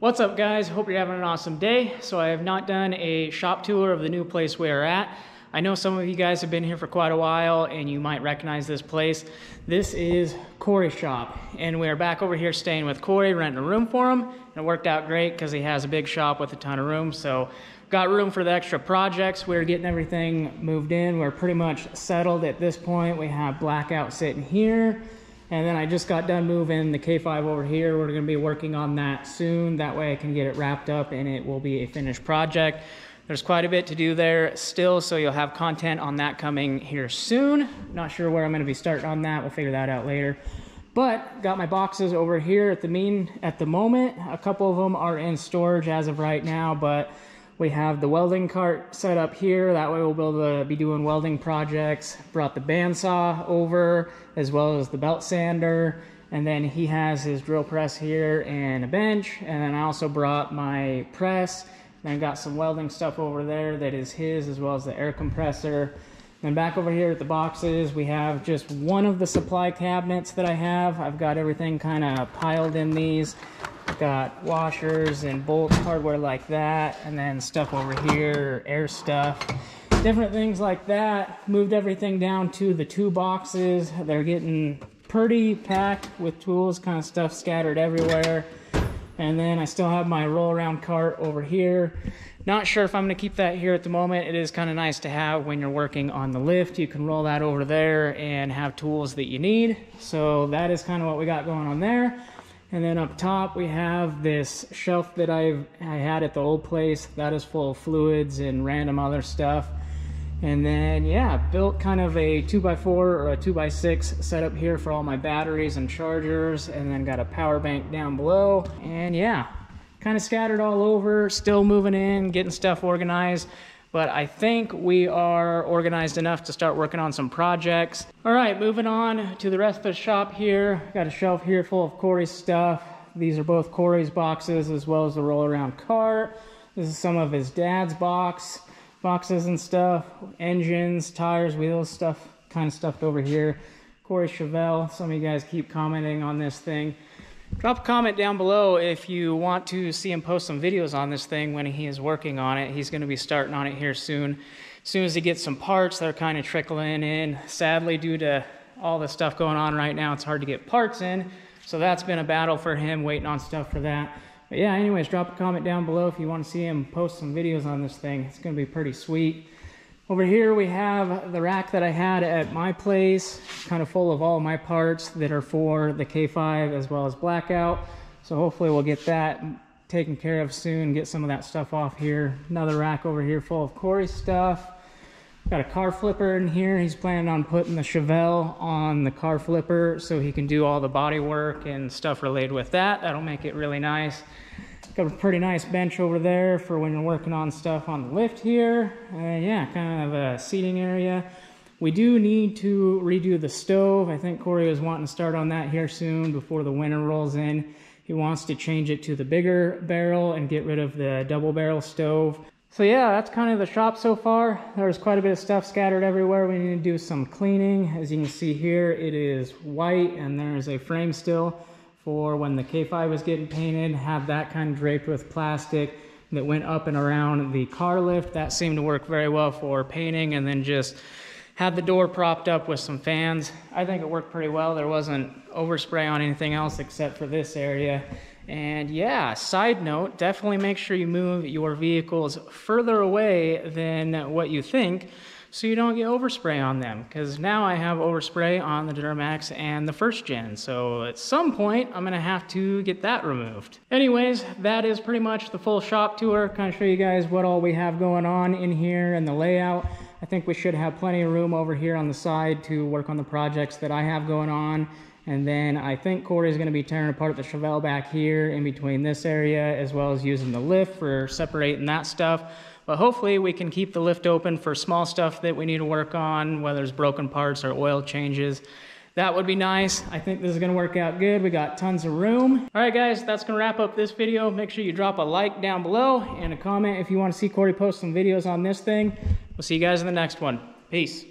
What's up guys? Hope you're having an awesome day. So I have not done a shop tour of the new place we are at. I know some of you guys have been here for quite a while and you might recognize this place. This is Corey's shop and we're back over here staying with Corey, renting a room for him. And it worked out great because he has a big shop with a ton of room. So got room for the extra projects. We're getting everything moved in. We're pretty much settled at this point. We have Blackout sitting here. And then I just got done moving the K5 over here. We're gonna be working on that soon. That way I can get it wrapped up and it will be a finished project. There's quite a bit to do there still, so you'll have content on that coming here soon. Not sure where I'm gonna be starting on that. We'll figure that out later. But got my boxes over here at the mean at the moment. A couple of them are in storage as of right now, but we have the welding cart set up here. That way we'll be able to be doing welding projects. Brought the bandsaw over as well as the belt sander. And then he has his drill press here and a bench. And then I also brought my press. Then got some welding stuff over there that is his as well as the air compressor. Then back over here at the boxes, we have just one of the supply cabinets that I have. I've got everything kind of piled in these. Got washers and bolts, hardware like that, and then stuff over here, air stuff, different things like that. Moved everything down to the two boxes. They're getting pretty packed with tools, kind of stuff scattered everywhere. And then I still have my roll around cart over here. Not sure if I'm gonna keep that here at the moment. It is kind of nice to have when you're working on the lift. You can roll that over there and have tools that you need. So that is kind of what we got going on there. And then up top we have this shelf that I've I had at the old place. That is full of fluids and random other stuff. And then yeah, built kind of a 2x4 or a 2x6 setup here for all my batteries and chargers. And then got a power bank down below. And yeah, kind of scattered all over, still moving in, getting stuff organized but I think we are organized enough to start working on some projects. All right, moving on to the rest of the shop here. Got a shelf here full of Corey's stuff. These are both Corey's boxes as well as the roll around cart. This is some of his dad's box, boxes and stuff, engines, tires, wheels, stuff, kind of stuffed over here. Corey Chevelle, some of you guys keep commenting on this thing. Drop a comment down below if you want to see him post some videos on this thing when he is working on it. He's going to be starting on it here soon. As soon as he gets some parts, they're kind of trickling in. Sadly, due to all the stuff going on right now, it's hard to get parts in. So that's been a battle for him, waiting on stuff for that. But yeah, anyways, drop a comment down below if you want to see him post some videos on this thing. It's going to be pretty sweet. Over here we have the rack that I had at my place, kind of full of all my parts that are for the K5 as well as Blackout. So hopefully we'll get that taken care of soon, get some of that stuff off here. Another rack over here full of Corey stuff. Got a car flipper in here. He's planning on putting the Chevelle on the car flipper so he can do all the body work and stuff related with that. That'll make it really nice. Got a pretty nice bench over there for when you're working on stuff on the lift here. Uh, yeah, kind of a seating area. We do need to redo the stove. I think Corey was wanting to start on that here soon before the winter rolls in. He wants to change it to the bigger barrel and get rid of the double barrel stove. So yeah, that's kind of the shop so far. There's quite a bit of stuff scattered everywhere. We need to do some cleaning. As you can see here, it is white and there's a frame still for when the K5 was getting painted, have that kind of draped with plastic that went up and around the car lift. That seemed to work very well for painting and then just had the door propped up with some fans. I think it worked pretty well. There wasn't overspray on anything else except for this area. And yeah, side note, definitely make sure you move your vehicles further away than what you think so you don't get overspray on them because now I have overspray on the Duramax and the first gen. So at some point, I'm gonna have to get that removed. Anyways, that is pretty much the full shop tour. Kind of show you guys what all we have going on in here and the layout. I think we should have plenty of room over here on the side to work on the projects that I have going on. And then I think Corey's gonna be tearing apart the Chevelle back here in between this area, as well as using the lift for separating that stuff. But hopefully we can keep the lift open for small stuff that we need to work on, whether it's broken parts or oil changes. That would be nice. I think this is gonna work out good. We got tons of room. All right, guys, that's gonna wrap up this video. Make sure you drop a like down below and a comment if you wanna see Corey post some videos on this thing. We'll see you guys in the next one. Peace.